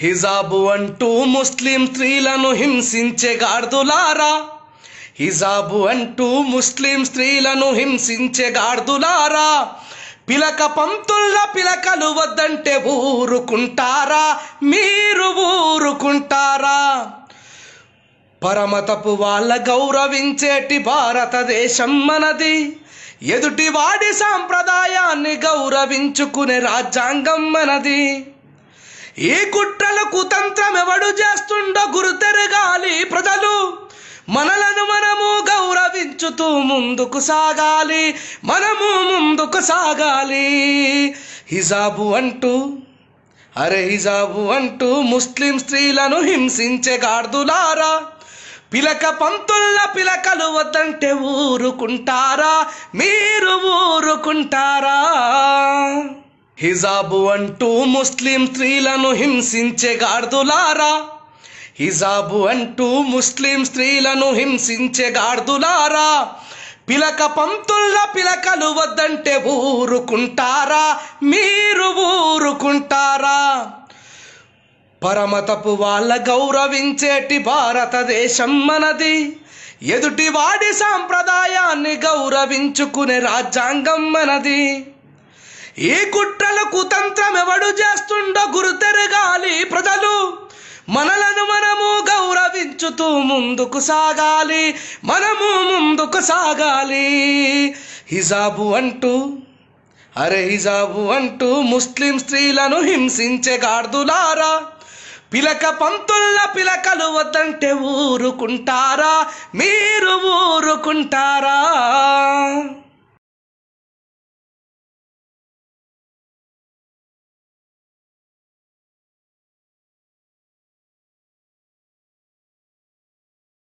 హిజాబు అంటూ ముస్లిం స్త్రీలను హింసించే గార్దులారా. హిజాబు అంటూ ముస్లిం స్త్రీలను హింసించే గార్దులారా. పిలక పంతుల్ల పిలకలు వద్దంటే ఊరుకుంటారా. మీరు ఊరుకుంటారా. పరమతపు వాళ్ళ గౌరవించేటి భారతదేశం మనది. ఎదుటి వాడి సాంప్రదాయాన్ని గౌరవించుకునే రాజ్యాంగం మనది. ఈ కుట్రలు కుతంత్రం ఎవడు చేస్తుండో గురుతెరగాలి ప్రజలు. మనలను మనము గౌరవించుతూ ముందుకు సాగాలి. మనము ముందుకు సాగాలి. హిజాబు అంటూ అరే హిజాబు అంటూ ముస్లిం స్త్రీలను హింసించే గార్దులారా. పిలక పంతుల్ల పిలకలు వద్దంటే ఊరుకుంటారా? మీరు ఊరుకుంటారా? హిజాబు అంటూ ముస్లిం స్త్రీలను హింసించే గార్దులారా. హిజాబు అంటూ ముస్లిం స్త్రీలను హింసించే గార్దులారా. పిలక పంతుల్ల పిలకలు వద్దంటే ఊరుకుంటారా. మీరు ఊరుకుంటారా. పరమతపు వాళ్ళ గౌరవించేటి భారతదేశం మనది. ఎదుటి వాడి సాంప్రదాయాన్ని గౌరవించుకునే రాజ్యాంగం మనది. ఈ కుట్రలు కుతంత్రం ఎవడు చేస్తుండో గురుతెరగాలి ప్రజలు. మనలను మనము గౌరవించుతూ ముందుకు సాగాలి. మనము ముందుకు సాగాలి. హిజాబు అంటూ అరే హిజాబు అంటూ ముస్లిం స్త్రీలను హింసించే గార్దులారా. పిలక పంతుల్ల పిలకలు వద్దంటే ఊరుకుంటారా? మీరు ఊరుకుంటారా?